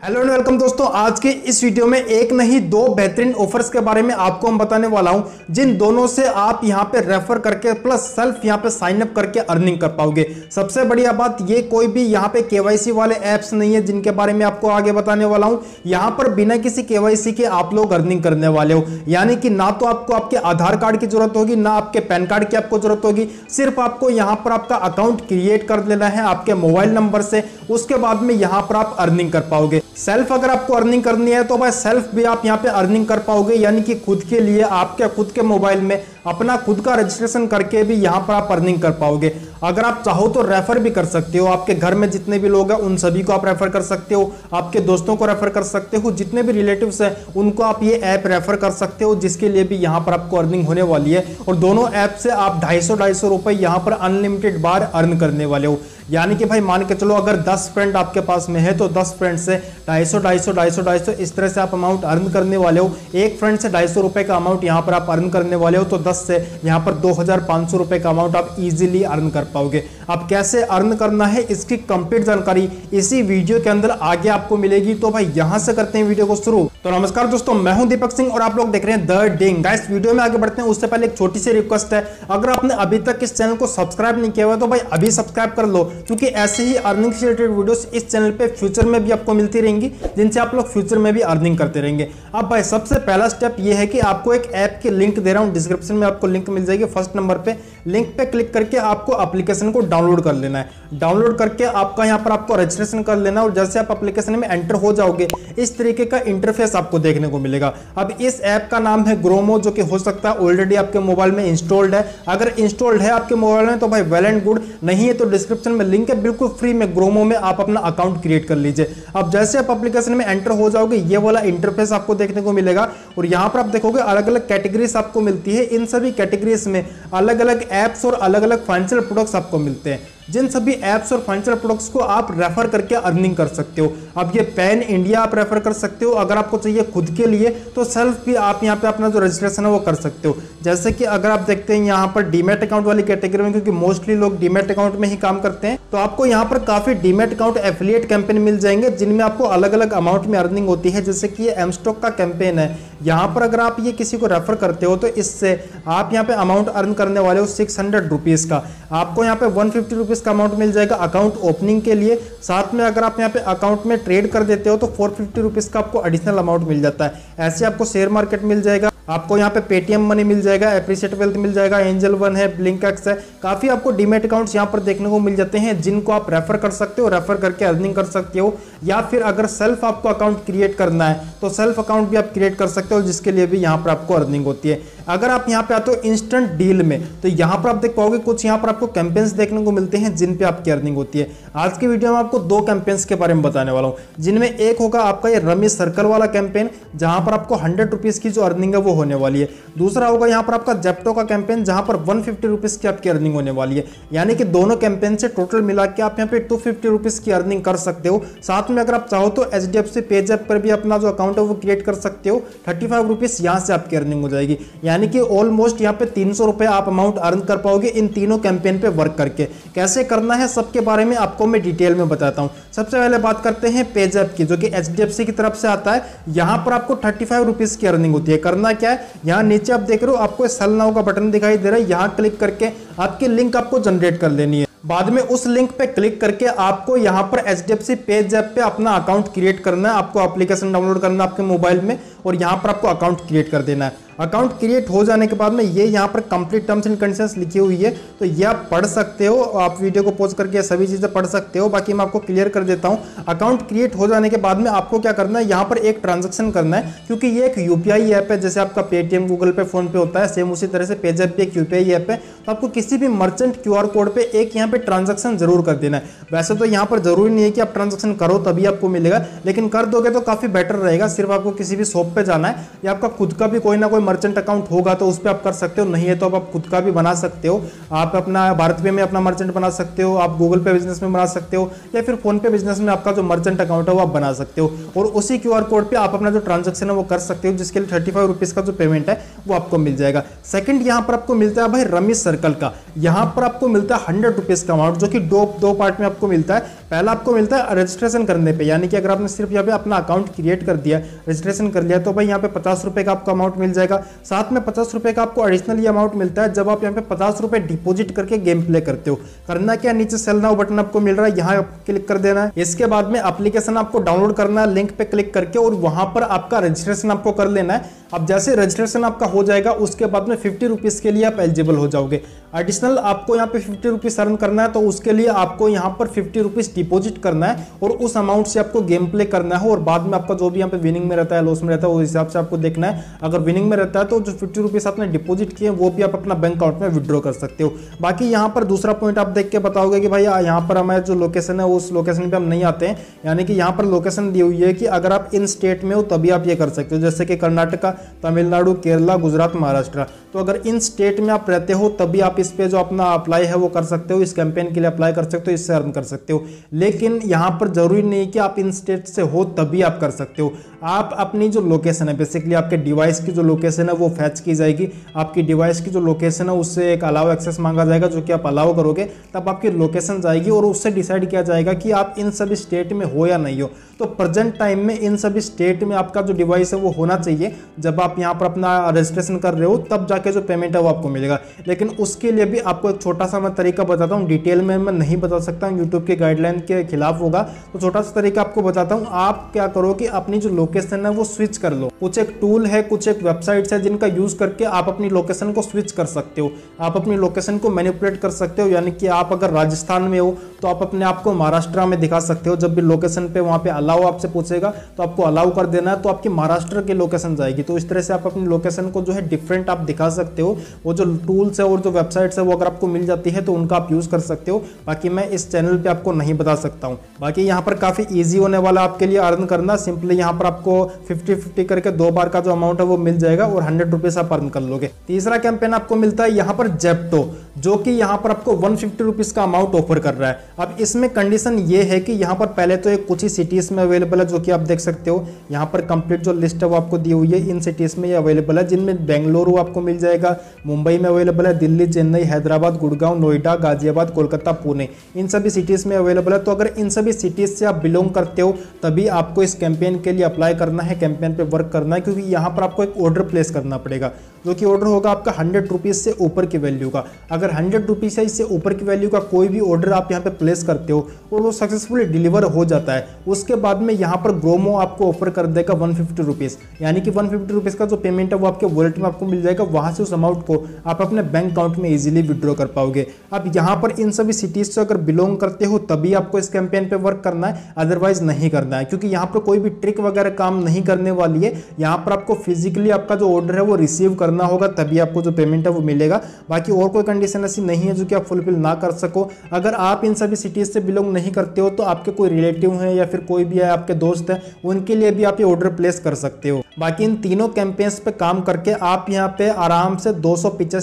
Hello and welcome दोस्तों, आज के इस वीडियो में एक नहीं, दो बेहतरीन ऑफर्स के बारे में आपको हम बताने वाला हूँ, जिन दोनों से आप यहाँ पे रेफर करके प्लस सेल्फ यहाँ पे साइन अप करके अर्निंग कर पाओगे। सबसे बढ़िया बात, ये कोई भी यहाँ पे केवाईसी वाले एप्स नहीं है जिनके बारे में आपको आगे बताने वाला हूँ। यहाँ पर बिना किसी केवाईसी के आप लोग अर्निंग करने वाले हो। यानी कि ना तो आपको आपके आधार कार्ड की ज़रूरत होगी, ना आपके पैन कार्ड की आपको ज़रूरत होगी। सिर्फ़ आपको यहाँ पर आपका अकाउंट क्रिएट कर लेना है, आपके मोबाइल नंबर से, उसके बाद में यहाँ पर आप अर्निंग कर पाओगे। सेल्फ अगर आपको अर्निंग करनी है तो भाई सेल्फ भी आप यहाँ पे अर्निंग कर पाओगे, यानी कि खुद के लिए आपके खुद के मोबाइल में अपना खुद का रजिस्ट्रेशन करके भी यहाँ पर आप अर्निंग कर पाओगे। अगर आप चाहो तो रेफर भी कर सकते हो। आपके घर में जितने भी लोग हैं, उन सभी को आप रेफर कर सकते हो। आपके दोस्तों को रेफर कर सकते हो। जितने भी रिलेटिव्स हैं, उनको आप ये ऐप रेफर कर सकते हो, जिसके लिए भी यहाँ पर आपको अर्निंग होने वाली है। और दोनों ऐप से आप ढाई सौ ढाई सौ रुपए यहाँ पर अनलिमिटेड बार अर्न करने वाले हो। यानी कि भाई मान के चलो, अगर 10 फ्रेंड आपके पास में है तो 10 फ्रेंड से 250 250 250 250 इस तरह से आप अमाउंट अर्न करने वाले हो। एक फ्रेंड से 250 रुपए का अमाउंट यहाँ पर आप अर्न करने वाले हो तो 10 से यहाँ पर 2500 रुपए का अमाउंट आप इजीली अर्न कर पाओगे। अब कैसे अर्न करना है, इसकी कंप्लीट जानकारी इसी वीडियो के अंदर आगे आपको मिलेगी। तो भाई, यहाँ से करते हैं वीडियो को शुरू। तो नमस्कार दोस्तों, मैं हूँ दीपक सिंह और आप लोग देख रहे हैं द डिंग गाइस वीडियो में आगे बढ़ते हैं। उससे पहले एक छोटी सी रिक्वेस्ट है। अगर आपने अभी तक इस चैनल को सब्सक्राइब नहीं किया हुआ तो भाई, अभी सब्सक्राइब कर लो। क्योंकि ऐसे ही अर्निंग से रिलेटेड वीडियोस इस चैनल पे फ्यूचर में भी आपको मिलती रहेंगी, जिनसे आप लोग फ्यूचर में भी अर्निंग करते रहेंगे। अब भाई, सबसे पहला स्टेप ये है कि आपको एक ऐप की लिंक दे रहा हूँ डिस्क्रिप्शन में। आपको लिंक मिल जाएगी फ़र्स्ट नंबर पे। लिंक पे क्लिक करके आपको एप्लीकेशन को डाउनलोड कर लेना है। डाउनलोड करके आपका यहाँ पर आपको रजिस्ट्रेशन कर लेना और जैसे आप एप्लीकेशन में एंटर हो जाओगे, इस तरीके का इंटरफेस आपको देखने को मिलेगा। अब इस ऐप का नाम है ग्रोमो जो कि हो सकता है ऑलरेडी आपके मोबाइल में इंस्टॉल्ड है। अगर इंस्टॉल्ड है आपके मोबाइल में तो भाई वेल एंड गुड नहीं है तो डिस्क्रिप्शन में लिंक है, बिल्कुल फ्री में ग्रोमो में आप अपना अकाउंट क्रिएट कर लीजिए। अब जैसे आप एप्लीकेशन में एंटर हो जाओगे, ये वाला इंटरफेस आपको देखने को मिलेगा। और यहाँ पर आप देखोगे अलग अलग कैटेगरीज आपको मिलती है। इन सभी कैटेगरीज में अलग अलग ऐप्स और अलग अलग फाइनेंशियल प्रोडक्ट्स आपको मिलते हैं। जिन सभी एप्स और फाइनेंशियल प्रोडक्ट्स को आप रेफर करके अर्निंग कर सकते हो। अब ये पैन इंडिया आप रेफर कर सकते हो। अगर आपको चाहिए खुद के लिए तो सेल्फ भी आप यहाँ पे अपना जो रजिस्ट्रेशन है वो कर सकते हो। जैसे कि अगर आप देखते हैं यहाँ पर डीमेट अकाउंट वाली कैटेगरी में, क्योंकि मोस्टली लोग डीमेट अकाउंट में ही काम करते हैं तो आपको यहाँ पर काफ़ी डीमेट अकाउंट एफिलिएट कैंपेन मिल जाएँगे, जिनमें आपको अलग अलग अमाउंट में अर्निंग होती है। जैसे कि ये एमस्टॉक का कैंपेन है। यहाँ पर अगर आप ये किसी को रेफर करते हो तो इससे आप यहाँ पे अमाउंट अर्न करने वाले हो सिक्स हंड्रेड रुपीज़ का। आपको यहाँ पे वन फिफ्टी रुपीज़ का अमाउंट मिल जाएगा अकाउंट ओपनिंग के लिए। साथ में अगर आप यहाँ पे अकाउंट में ट्रेड कर देते हो तो फोर फिफ्टी रुपीज़ का आपको एडिशनल अमाउंट मिल जाता है। ऐसे आपको शेयर मार्केट मिल जाएगा, आपको यहाँ पे पेटीएम मनी मिल जाएगा एप्रिशिएट वेल्थ मिल जाएगा एंजल वन है ब्लिंक एक्स है। काफ़ी आपको डीमेट अकाउंट्स यहाँ पर देखने को मिल जाते हैं, जिनको आप रेफर कर सकते हो रेफर करके अर्निंग कर सकते हो, या फिर अगर सेल्फ आपको अकाउंट क्रिएट करना है तो सेल्फ अकाउंट भी आप क्रिएट कर सकते हो, जिसके लिए भी यहाँ पर आपको अर्निंग होती है। अगर आप यहाँ पे आते हो इंस्टेंट डील में तो यहाँ पर आप देख पाओगे कुछ यहाँ पर आपको कैंपेन्स देखने को मिलते हैं, जिन पे आपकी अर्निंग होती है। आज की वीडियो में आपको दो कैंपेन्स के बारे में बताने वाला हूँ। जिनमें एक होगा आपका ये रमी सर्कल वाला कैंपेन जहाँ पर आपको हंड्रेड रुपीज़ की जो अर्निंग है वो होने वाली है। दूसरा होगा यहाँ पर आपका जेप्टो का कैंपेन जहाँ पर वन फिफ्टी की आपकी अर्निंग होने वाली है। यानी कि दोनों कैंपेन से टोटल मिला के आप यहाँ पे टू की अर्निंग कर सकते हो। साथ में अगर आप चाहो तो एच डी पर भी अपना जो अकाउंट है, वो क्रिएट कर सकते हो। थर्टी फाइव रुपीज़ यहाँ से आपकी अर्निंग हो जाएगी। यानी कि ऑलमोस्ट यहाँ पे तीन सौ रुपए आप अमाउंट अर्न कर पाओगे इन तीनों कैंपेन पे वर्क करके। कैसे करना है, सबके बारे में आपको मैं डिटेल में बताता हूँ। सबसे पहले बात करते हैं पेज ऐप की, जो कि एच डी एफ़ सी की तरफ़ से आता है। यहाँ पर आपको थर्टी फाइव की अर्निंग होती है। करना क्या है, यहाँ नीचे आप देख रहे हो, आपको सेल नाउ का बटन दिखाई दे रहा है। यहाँ क्लिक करके आपकी लिंक आपको जनरेट कर लेनी है। बाद में उस लिंक पे क्लिक करके आपको यहाँ पर H D F C page app पे अपना अकाउंट क्रिएट करना है। आपको एप्लीकेशन डाउनलोड करना है आपके मोबाइल में और यहाँ पर आपको अकाउंट क्रिएट कर देना है। अकाउंट क्रिएट हो जाने के बाद में ये यहाँ पर कंप्लीट टर्म्स एंड कंडीशंस लिखी हुई है। तो ये आप पढ़ सकते हो, आप वीडियो को पोज करके सभी चीज़ें पढ़ सकते हो। बाकी मैं आपको क्लियर कर देता हूँ। अकाउंट क्रिएट हो जाने के बाद में आपको क्या करना है, यहाँ पर एक ट्रांजेक्शन करना है। क्योंकि ये एक यूपीआई ऐप है, जैसे आपका पेटीएम गूगल पे फ़ोन पे होता है सेम उसी तरह से पेजैप भी एक यूपीआई ऐप है। तो आपको किसी भी मर्चेंट क्यूआर कोड पर एक यहाँ पे ट्रांजेक्शन ज़रूर कर देना है। वैसे तो यहाँ पर ज़रूरी नहीं है कि आप ट्रांजेक्शन करो, तभी आपको मिलेगा। लेकिन कर दोगे तो काफ़ी बेटर रहेगा। सिर्फ़ आपको किसी भी शॉप पे जाना है या आपका खुद का भी कोई ना कोई मर्चेंट अकाउंट होगा तो उस पर आप कर सकते हो, नहीं है तो आप खुद का भी बना सकते हो। आप अपना भारत पे में अपना मर्चेंट बना सकते हो, आप गूगल पे बिज़नेस में बना सकते हो, या फिर फ़ोन पे बिज़नेस में आपका जो मर्चेंट अकाउंट है वो आप बना सकते हो। और उसी QR कोड पर आप अपना जो ट्रांजेक्शन है वो कर सकते हो, जिसके लिए थर्टी फाइव का जो पेमेंट है, वो आपको मिल जाएगा। सेकंड यहाँ पर आपको मिलता है भाई रमी सर्कल का। यहाँ पर आपको मिलता है हंड्रेड रुपीज़ का अमाउंट जो कि दो दो पार्ट में आपको मिलता है। पहला आपको मिलता है रजिस्ट्रेशन करने पे, यानी कि अगर आपने सिर्फ़ यहाँ पे अपना अकाउंट क्रिएट कर दिया रजिस्ट्रेशन कर लिया तो भाई यहाँ पे पचास रुपए का आपको अमाउंट मिल जाएगा। साथ में पचास रुपए का आपको एडिशनल ये अमाउंट मिलता है, जब आप यहाँ पे पचास रुपए डिपोजिट करके गेम प्ले करते हो। करना क्या, नीचे सेल नाउ बटन आपको मिल रहा है, यहाँ क्लिक कर देना है। इसके बाद में एप्लीकेशन आपको डाउनलोड करना है लिंक पे क्लिक करके और वहाँ पर आपका रजिस्ट्रेशन आपको कर लेना है। अब जैसे रजिस्ट्रेशन आपका हो जाएगा, उसके बाद में फिफ्टी रुपीज़ के लिए आप एलिजिबल हो जाओगे। एडिशनल आपको यहाँ पे फिफ्टी रुपीज़ अर्न करना है तो उसके लिए आपको यहाँ पर फिफ्टी रुपीज़ डिपोजिट करना है और उस अमाउंट से आपको गेम प्ले करना है और बाद में आपका जो भी यहाँ पे विनिंग में रहता है लॉस में रहता है उस हिसाब से आपको देखना है। अगर विनिंग में रहता है तो जो फिफ्टी रुपीज़ आपने डिपोजिट किए वो भी आप अपना बैंक अकाउंट में विड्रॉ कर सकते हो। बाकी यहाँ पर दूसरा पॉइंट आप देख के बताओगे कि भाई, यहाँ पर हमारे जो लोकेशन है, उस लोकेशन पर हम नहीं आते हैं। यानी कि यहाँ पर लोकेशन दी हुई है कि अगर आप इन स्टेट में हो, तभी आप ये कर सकते हो। जैसे कि कर्नाटका तमिलनाडु, केरला, गुजरात, महाराष्ट्र। तो अगर इन स्टेट में आप रहते हो, तभी आप इस पे जो अपना अप्लाई है वो कर सकते हो, इस कैंपेन के लिए अप्लाई कर सकते हो, इससे अर्न कर सकते हो। लेकिन यहाँ पर ज़रूरी नहीं कि आप इन स्टेट से हो, तभी आप कर सकते हो। आप अपनी जो लोकेशन है बेसिकली आपके डिवाइस की जो लोकेशन है, वो फैच की जाएगी। आपकी डिवाइस की जो लोकेशन है, उससे एक अलाव एक्सेस मांगा जाएगा, जो कि आप अलाउ करोगे, तब आपकी लोकेशन जाएगी और उससे डिसाइड किया जाएगा कि आप इन सभी स्टेट में हो या नहीं हो। तो प्रेजेंट टाइम में इन सभी स्टेट में आपका जो डिवाइस है वो होना चाहिए। जब आप यहाँ पर अपना रजिस्ट्रेशन कर रहे हो, तब जाके जो पेमेंट है वो आपको मिलेगा। लेकिन उसके लिए भी आपको एक छोटा सा मैं तरीका बताता हूँ। डिटेल में मैं नहीं बता सकता हूँ। यूट्यूब के गाइडलाइन के खिलाफ होगा। तो छोटा सा तरीका आपको बताता हूँ। आप क्या करो कि अपनी जो लोकेशन है वो स्विच कर लो। कुछ एक टूल है, कुछ एक वेबसाइट्स है जिनका यूज़ करके आप अपनी लोकेशन को स्विच कर सकते हो। आप अपनी लोकेशन को मैनिपुलेट कर सकते हो। यानी कि आप अगर राजस्थान में हो तो आप अपने आप को महाराष्ट्र में दिखा सकते हो। जब भी लोकेशन पे वहाँ पे अलाउ आपसे पूछेगा तो आपको अलाउ कर देना है तो आपकी महाराष्ट्र की लोकेशन जाएगी। तो इस तरह से आप अपनी लोकेशन को जो है डिफरेंट आप दिखा सकते हो। वो जो टूल्स है और जो वेबसाइट्स है, वो अगर आपको मिल जाती है तो उनका आप यूज़ कर सकते हो। बाकी मैं इस चैनल पे आपको नहीं बता सकता हूँ। बाकी यहाँ पर काफ़ी ईजी होने वाला आपके लिए अर्न करना। सिंपली यहाँ पर आपको फिफ्टी फिफ्टी करके दो बार का जो अमाउंट है, वो मिल जाएगा और हंड्रेड रुपीज़ आप अर्न कर लोगे। तीसरा कैंपेन आपको मिलता है यहाँ पर जेप्टो जो कि यहाँ पर आपको वन फिफ्टी रुपीज़ का अमाउंट ऑफ़र कर रहा है। अब इसमें कंडीशन ये है कि यहाँ पर पहले तो एक कुछ ही सिटीज़ में अवेलेबल है, जो कि आप देख सकते हो। यहाँ पर कंप्लीट जो लिस्ट है, वो आपको दी हुई है। इन सिटीज़ में ये अवेलेबल है, जिनमें बेंगलुरु आपको मिल जाएगा, मुंबई में अवेलेबल है, दिल्ली, चेन्नई, हैदराबाद, गुड़गांव, नोएडा, गाजियाबाद, कोलकाता, पुणे। इन सभी सिटीज़ में अवेलेबल है। तो अगर इन सभी सिटीज़ से आप बिलोंग करते हो, तभी आपको इस कैंपेन के लिए अप्लाई करना है कैंपेन पे वर्क करना है, क्योंकि यहाँ पर आपको एक ऑर्डर प्लेस करना पड़ेगा। जो कि ऑर्डर होगा आपका हंड्रेड रुपीज़ से ऊपर की वैल्यू का। अगर हंड्रेड रुपीज़ है, इससे ऊपर की वैल्यू का कोई भी ऑर्डर आप यहाँ पे प्लेस करते हो, और वो सक्सेसफुली डिलीवर हो जाता है, उसके बाद में यहाँ पर ग्रोमो आपको ऑफ़र कर देगा वन फिफ्टी रुपीज़ यानी कि वन फिफ्टी रुपीज़ का जो पेमेंट है, वो आपके वॉलेट में आपको मिल जाएगा, वहाँ से उस अमाउंट को आप अपने बैंक अकाउंट में ईजिली विड्रॉ कर पाओगे। अब यहाँ पर इन सभी सिटीज़ से अगर बिलोंग करते हो, तभी आपको इस कैंपेन पर वर्क करना है अदरवाइज़ नहीं करना है। क्योंकि यहाँ पर कोई भी ट्रिक वगैरह काम नहीं करने वाली है, यहाँ पर आपको फिजिकली आपका जो ऑर्डर है, वो रिसीव करना होगा, तभी आपको जो पेमेंट है वो मिलेगा। बाकी और कोई कंडीशन ऐसी नहीं है जो कि आप फुलफिल ना कर सको। अगर आप इन सभी सिटीज़ से बिलोंग नहीं करते हो तो आपके कोई रिलेटिव हैं या फिर कोई भी है, आपके दोस्त है, उनके लिए भी आप ये ऑर्डर प्लेस कर सकते हो। बाकी इन तीनों कैंपेन्स पे काम करके आप यहाँ पे आराम से दो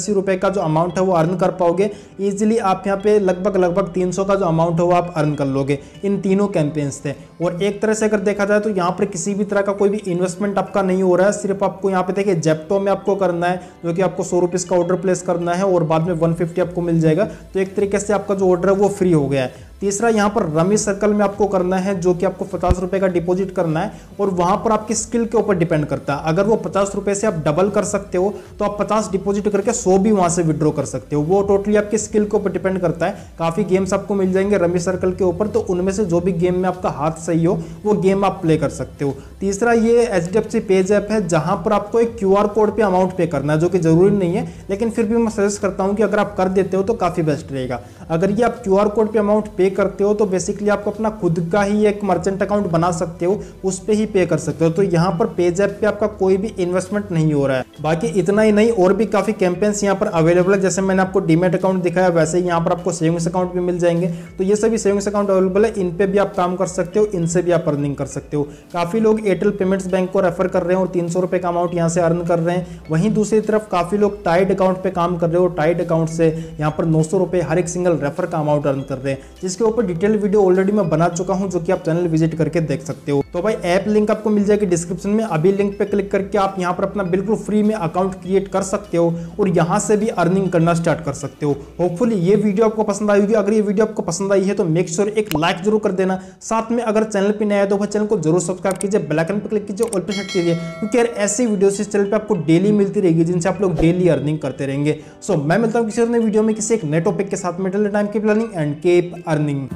रुपए का जो अमाउंट है वो अर्न कर पाओगे। इजीली आप यहाँ पे लगभग लगभग 300 का जो अमाउंट है वो आप अर्न कर लोगे इन तीनों कैंपेन्स से। और एक तरह से अगर देखा जाए तो यहाँ पर किसी भी तरह का कोई भी इन्वेस्टमेंट आपका नहीं हो रहा है, सिर्फ़ आपको यहाँ पे देखिए जेप्टो में आपको करना है, जो कि आपको सौ रुपीज़ का ऑर्डर प्लेस करना है और बाद में वन फिफ्टी आपको मिल जाएगा। तो एक तरीके से आपका जो ऑर्डर है वो फ्री हो गया है। तीसरा, यहाँ पर रमी सर्कल में आपको करना है, जो कि आपको पचास रुपए का डिपॉजिट करना है और वहाँ पर आपकी स्किल के ऊपर डिपेंड करता है। अगर वो पचास रुपए से आप डबल कर सकते हो तो आप पचास डिपॉजिट करके सौ भी वहाँ से विड्रॉ कर सकते हो। वो टोटली आपकी स्किल के ऊपर डिपेंड करता है। काफ़ी गेम्स आपको मिल जाएँगे रमी सर्कल के ऊपर तो उनमें से जो भी गेम में आपका हाथ सही हो, वो गेम आप प्ले कर सकते हो। तीसरा, ये एच पेज ऐप है, जहाँ पर आपको एक क्यू कोड पे अमाउंट पे करना, जो कि ज़रूरी नहीं है, लेकिन फिर भी मैं सजेस्ट करता हूँ कि अगर आप कर देते हो तो काफ़ी बेस्ट रहेगा। अगर ये आप क्यूआर कोड पे अमाउंट पे करते हो तो बेसिकली आपको अपना खुद का ही एक मर्चेंट अकाउंट बना सकते हो, उस पर ही पे कर सकते हो। तो यहाँ पर पेज ऐप पे आपका कोई भी इन्वेस्टमेंट नहीं हो रहा है। बाकी इतना ही नहीं, और भी काफ़ी कैंपेन्स यहाँ पर अवेलेबल है। जैसे मैंने आपको डीमेट अकाउंट दिखाया, वैसे ही यहाँ पर आपको सेविंग्स अकाउंट भी मिल जाएँगे। तो ये सभी सेविंग्स अकाउंट अवेलेबल है। इन पे भी आप काम कर सकते हो, इनसे भी आप अर्निंग कर सकते हो। काफ़ी लोग एयरटेल पेमेंट्स बैंक को रेफर कर रहे हैं और तीन सौ का अमाउंट यहाँ से अर्न कर रहे हैं। वहीं दूसरी तरफ़ काफ़ी लोग टाइड अकाउंट पे काम कर रहे हो टाइड अकाउंट से यहाँ पर नौ सौ हर एक सिंगल रेफर का अमाउंट अर्न कर रहे हैं। जिसके ऊपर डिटेल वीडियो ऑलरेडी मैं बना चुका हूँ, जो कि आप चैनल विज़िट करके देख सकते हो। तो भाई ऐप लिंक आपको मिल जाएगी डिस्क्रिप्शन में। अभी लिंक पे क्लिक करके आप यहाँ पर अपना बिल्कुल फ्री में अकाउंट क्रिएट कर सकते हो और यहाँ से भी अर्निंग करना स्टार्ट कर सकते हो। होपफुली ये वीडियो आपको पसंद आई होगी। अगर ये वीडियो आपको पसंद आई है तो मेक श्योर एक लाइक ज़रूर कर देना। साथ में अगर चैनल पर नया है तो चैनल को ज़रूर सब्सक्राइब कीजिए बेलाइकन पर क्लिक कीजिए ऑल पे कीजिए। क्योंकि यार, ऐसी वीडियो इस चैनल पे आपको डेली मिलती रहेगी जिनसे आप लोग डेली अर्निंग करते रहेंगे। सो so, मैं मिलता हूँ किसी और वीडियो में किसी एक नए टॉपिक के साथ। मिडल टाइम की प्लानिंग एंड केप अर्निंग